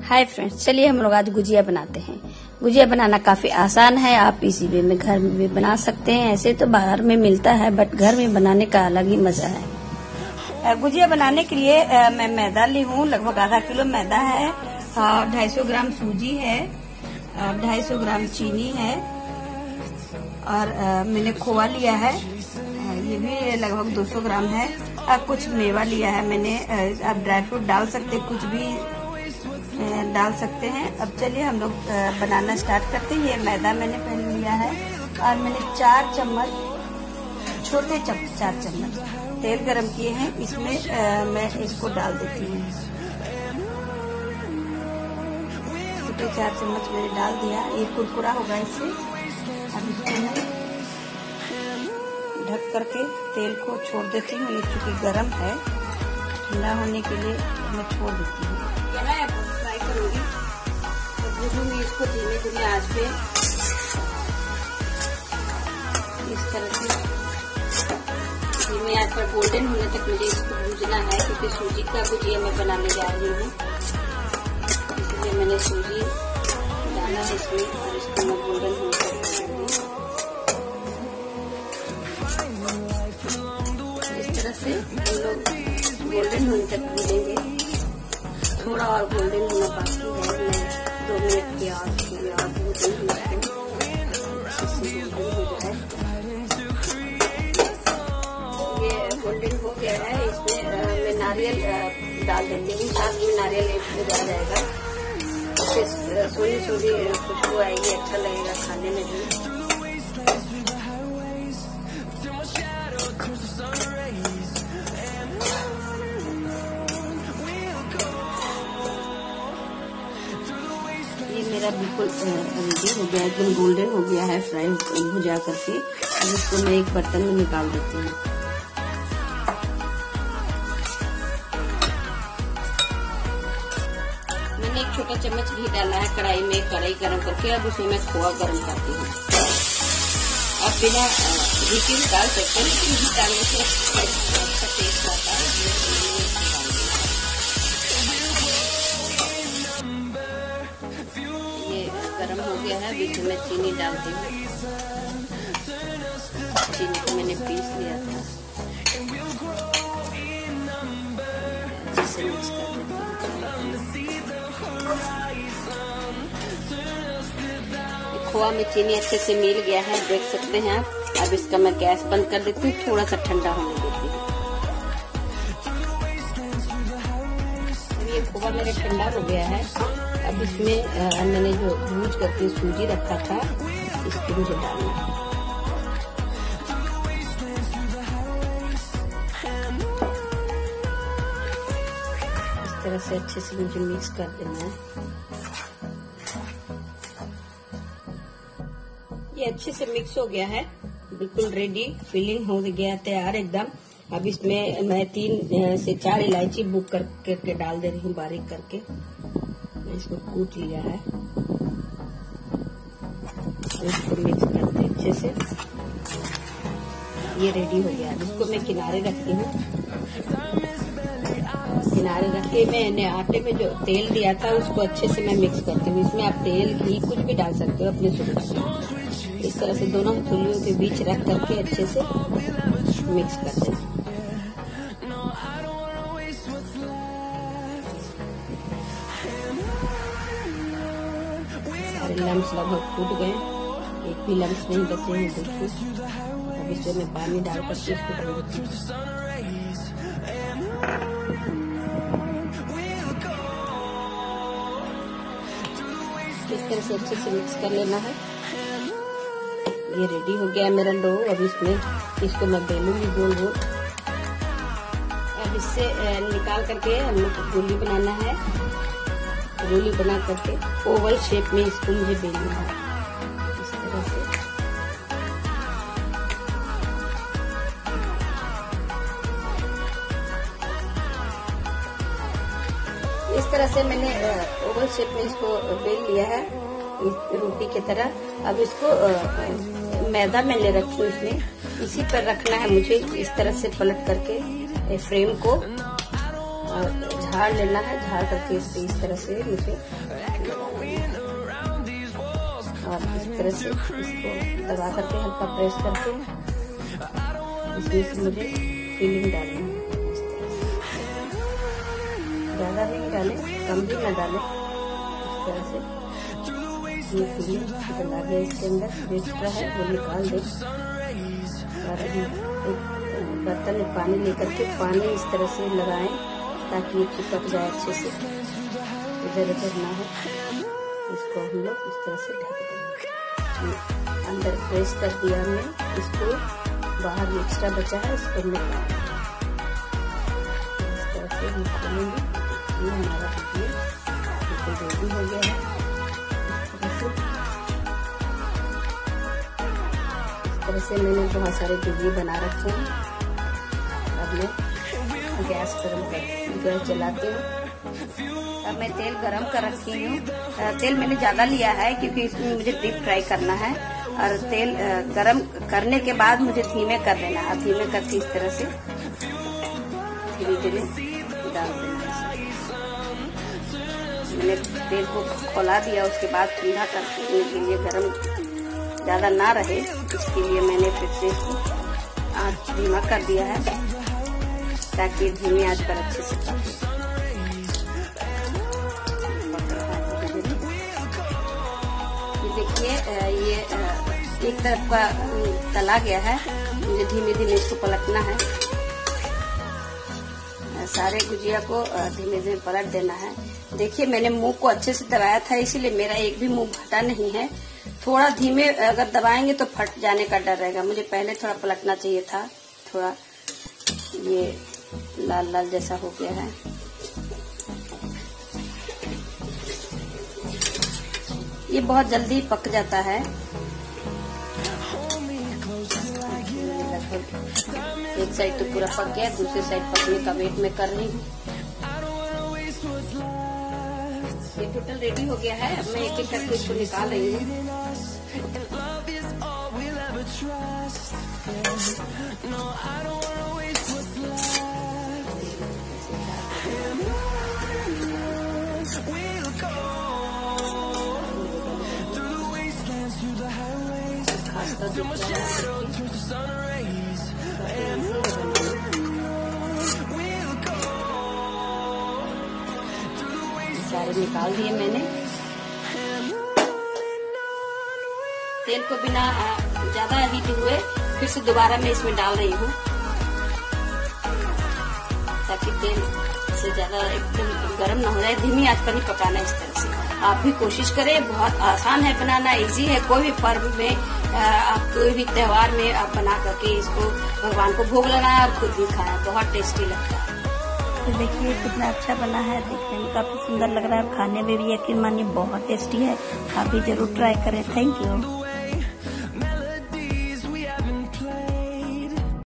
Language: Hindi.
हाय फ्रेंड्स चलिए हम लोग आज गुजिया बनाते हैं। गुजिया बनाना काफ़ी आसान है। आप इसी वे में घर में भी बना सकते हैं। ऐसे तो बाहर में मिलता है बट घर में बनाने का अलग ही मज़ा है। गुजिया बनाने के लिए मैं मैदा ली हूँ। लगभग आधा किलो मैदा है। ढाई सौ ग्राम सूजी है। ढाई सौ ग्राम चीनी है। और मैंने खोआ लिया है। ये भी लगभग 200 ग्राम है। अब कुछ मेवा लिया है मैंने। आप ड्राई फ्रूट डाल सकते कुछ भी डाल सकते हैं। अब चलिए हम लोग बनाना स्टार्ट करते हैं। ये मैदा मैंने पहले लिया है। और मैंने चार चम्मच छोटे चम, चार चम्मच तेल गरम किए हैं। इसमें अ, मैं इसको डाल देती हूँ। छोटे चार चम्मच मैंने डाल दिया। ये कुरकुरा होगा इससे अब इसको मैं ढक करके तेल को छोड़ देती हूँ। ये चूँकि गर्म है ठंडा होने के लिए मैं छोड़ देती हूँ। इसको धीमे धीमे आँच पे इस तरह से धीमे आँच पर गोल्डन होने तक मुझे इसको भूजना है क्योंकि सूजी का गुजिया मैं बनाने जा रही हूँ इसलिए मैंने सूजी डाला है इसमें और इसको मैं गोल्डन होने तक इस तरह से हम लोग गोल्डन होने तक भूनेंगे थोड़ा और गोल्डन होना बाकी है। रही हूँ गया है इसमें नारियल डाल हूँ। साथ में नारियल इसमें डाल जाएगा इससे सोनी सोनी खुशबू आएगी अच्छा लगेगा खाने में भी रेडी हो गया एकदम गोल्डन हो गया है फ्राई भुजा करके, अब इसको मैं एक बर्तन में निकाल देती हूँ। मैंने एक छोटा चम्मच घी डाला है, कढ़ाई में कढ़ाई गरम करके, अब उसमें मैं खोआ गरम करती हूँ। अब बिना घी के भी डाल सकते हैं, लेकिन घी डालने से अच्छा टेस्ट आता है गया है, बीच में चीनी डालती हूँ चीनी को मैंने पीस लिया था। खोआ में चीनी अच्छे से मिल गया है, देख सकते हैं आप। अब इसका मैं गैस बंद कर देती हूँ थोड़ा सा ठंडा होने देती हूँ। ये खोआ मेरा ठंडा हो गया है। अब इसमें मैंने जो भूज करके सूजी रखा था, इसको मुझे डालना है। इस तरह से अच्छे से मुझे मिक्स कर देना है। ये अच्छे से मिक्स हो गया है। बिल्कुल रेडी फिलिंग हो गया, तैयार एकदम। अब इसमें मैं तीन से चार इलायची बुक कर करके डाल दे रही हूँ बारीक करके। इसको कूट लिया है। इसको मिक्स कर दे अच्छे से ये रेडी हो गया। अब इसको मैं किनारे रखती हूँ। किनारे रख के मैंने आटे में जो तेल दिया था, उसको अच्छे से मैं मिक्स करती हूँ। इसमें आप तेल, घी कुछ भी डाल सकते हो अपने सुविधा से। इस तरह से दोनों हथेलियों के बीच रख करके अच्छे से मिक्स कर देना सारे लम्स लगभग फूट गए। एक भी लम्स नहीं बचे हैं, बिल्कुल। अब इसमें मैं पानी डाल इसको इस तरह से अच्छे से मिक्स कर लेना है। ये रेडी हो गया मेरा डो अब इसमें, इसको मैं बेलूँगी गोल गोल। अब इससे निकाल करके हम लोग गोली बनाना है। गोली बना करके ओवल शेप में इसको मुझे बेलना है। इस तरह से। इस तरह से मैंने ओवल शेप में इसको बेल लिया है रोटी की तरह। अब इसको मैदा मैं ले रखी इसमें। इसी पर रखना है मुझे इस तरह से पलट करके फ्रेम को। और झाड़ लेना है, झाड़ करके इस इस तरह से मुझे। और इस तरह से इसको दबा करके, हल्का प्रेस करके इसमें मुझे फीलिंग डालना है। ज़्यादा भी नहीं डाले, कम भी ना डाले। इस तरह से ये फीलिंग डला गया इसके अंदर। एक्स्ट्रा है, वो निकाल दे। और एक बर्तन में पानी लेकर के पानी इस तरह से लगाएँ। ताकि ये चिपक जाए अच्छे से। इधर उधर ना हो। इसको हम लोग इस तरह से ढक देंगे। अंदर प्रेस कर दिया हमने। इसको बाहर में एक्स्ट्रा बचा है, इसको निकाल इस तरह से हम खोलेंगे। ये हमारा वीडियो बिल्कुल रेडी हो गया है। इस तरह से। मैंने बहुत सारे गुजिए बना रखे हैं। अब मैं गैस कर गैस जलाती हूँ। अब मैं तेल गरम कर रखी हूँ। तेल मैंने ज़्यादा लिया है क्योंकि इसमें मुझे डीप फ्राई करना है। और तेल गरम करने के बाद मुझे धीमे कर देना है। धीमे करके इस तरह से धीरे धीरे डाल देना मैंने तेल को खोला दिया, उसके बाद ठंडा करने के लिए गरम ज़्यादा ना रहे। इसके लिए मैंने फिर से आँच धीमा कर दिया है। ताकि धीमी आँच पर अच्छे से पके देखिए ये एक तरफ़ का तला गया है। मुझे धीमे धीमे इसको पलटना है। सारे गुजिया को धीमे धीमे पलट देना है। देखिए, मैंने मुँह को अच्छे से दबाया था, इसीलिए मेरा एक भी मुँह फटा नहीं है। थोड़ा धीमे, अगर दबाएँगे तो फट जाने का डर रहेगा। मुझे पहले थोड़ा पलटना चाहिए था, थोड़ा। ये लाल लाल जैसा हो गया है। ये बहुत जल्दी पक जाता है। एक साइड तो पूरा पक गया, दूसरी साइड पकने का वेट में कर रही हूँ। ये टोटल रेडी हो गया है मैं एक एक करके इसको निकाल रही हूँ। सारे निकाल दिए मैंने। तेल को बिना ज़्यादा हीट हुए, फिर से दोबारा मैं इसमें डाल रही हूँ। ताकि तेल से ज़्यादा एकदम गर्म ना हो जाए धीमी आँच पर ही पकाना इस तरह से। आप भी कोशिश करें, बहुत आसान है बनाना इजी है। कोई भी पर्व में आप कोई भी त्योहार में आप बना करके इसको भगवान को भोग लगाया और खुद भी खाया, बहुत टेस्टी लगता है। तो देखिए, कितना अच्छा बना है, देखने में काफ़ी सुंदर लग रहा है। खाने में भी यकीन मानिए, बहुत टेस्टी है। आप भी ज़रूर ट्राई करें। Thank you